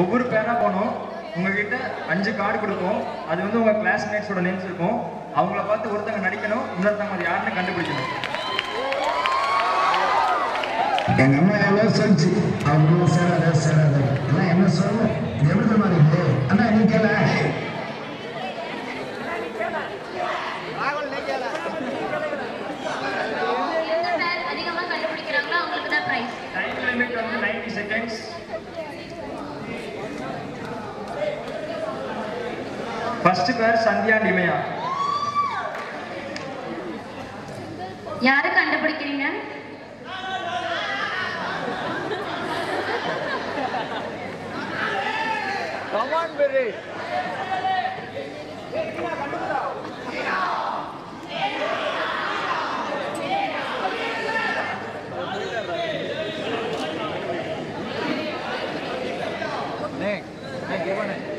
ஒவ்வொரு பேரா போனோம். உங்ககிட்ட அஞ்சு கார்டு கொடுப்போம். அது வந்து உங்க கிளாஸ்மேட்ஸோட நேம்ஸ் இருக்கும். அவங்கள பார்த்து ஒருத்தங்க நடிக்கணும் இன்னொருத்தவங்க அது யாருன்னு கண்டுபிடிக்கணும். எங்க அம்மா எவ்வளோ சொல்லிச்சு? அவங்க சேராத சேராத என்ன சொல்ல எப்படி தெரியுமா இருக்கு? அண்ணா நீ கேள. எந்த பேர் அதிகமா கண்டுபிடிக்கிறாங்களோ அவங்களுக்கு தான் பிரைஸ் டைம் லிமிட் வந்து 90 செகண்ட்ஸ் ஃபர்ஸ்ட் பேர் சந்தியா டிமையா யாரு கண்டுபிடிக்கிறீங்க?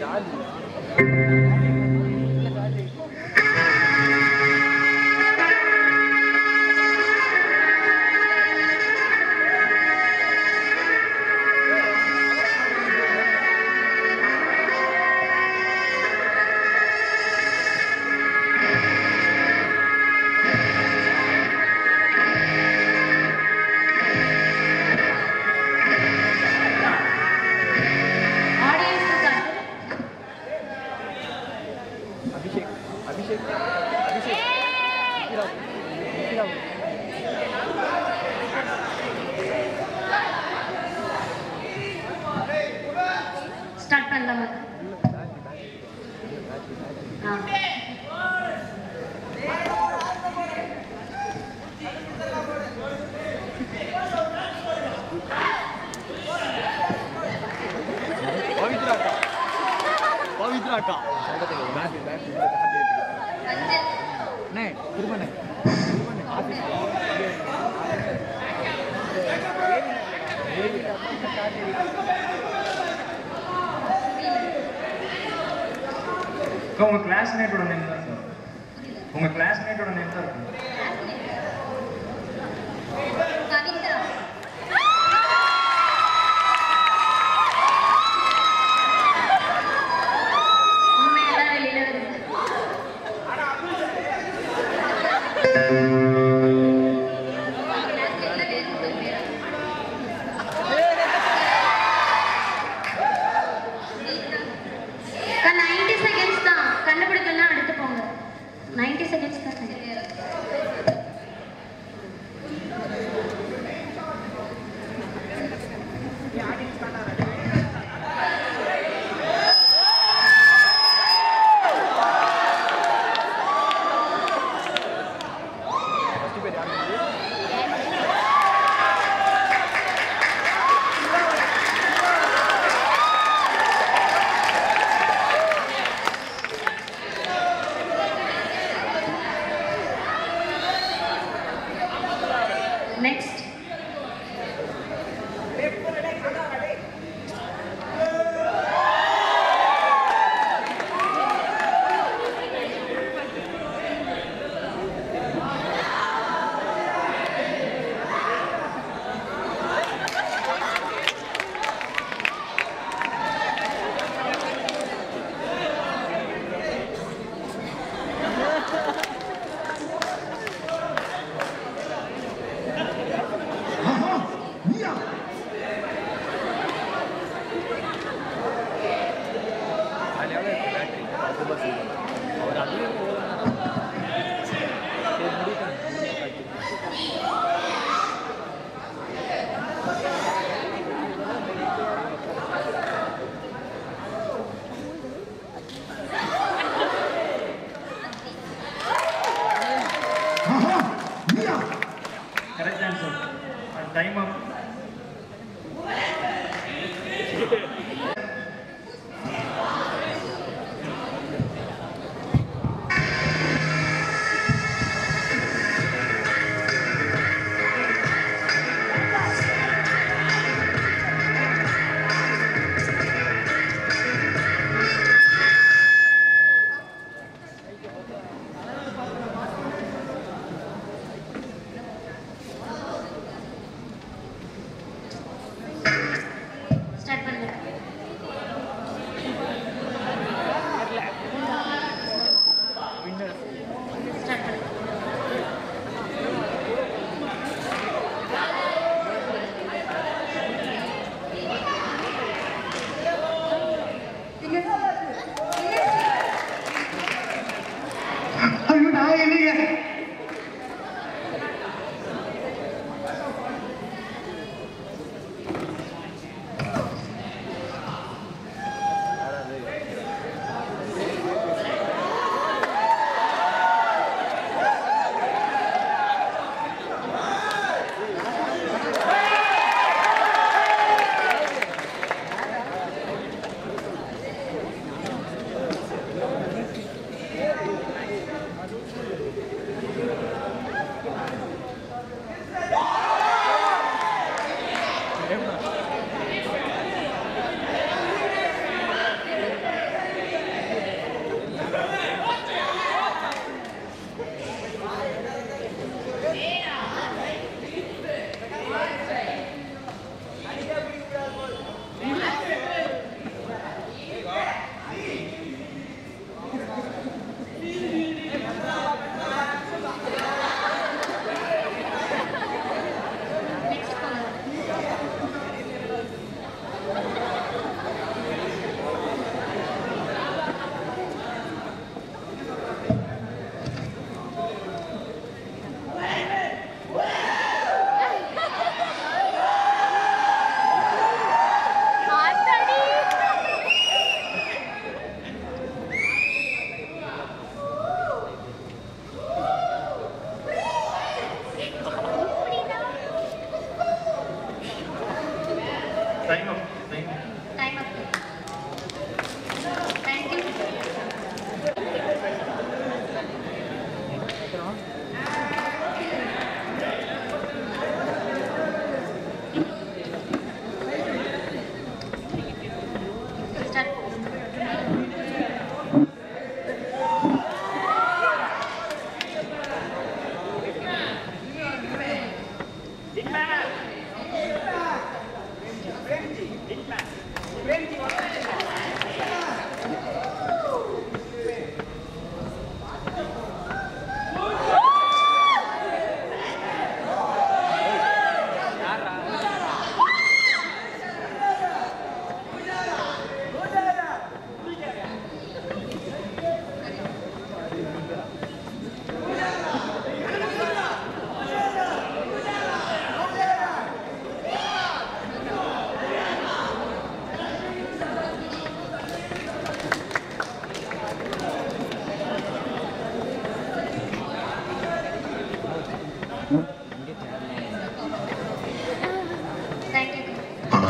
ஆடியன்ஸ்க்கு पवित्रा का नहीं कुर्बान है कुर्बान है அக்கா, உங்க கிளாஸ்மேட்டோட நேம் தான் சார் உங்க கிளாஸ்மேட்டோட நேம் தான் இருக்கும். Next.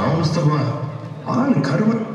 How's the work? All in Karvat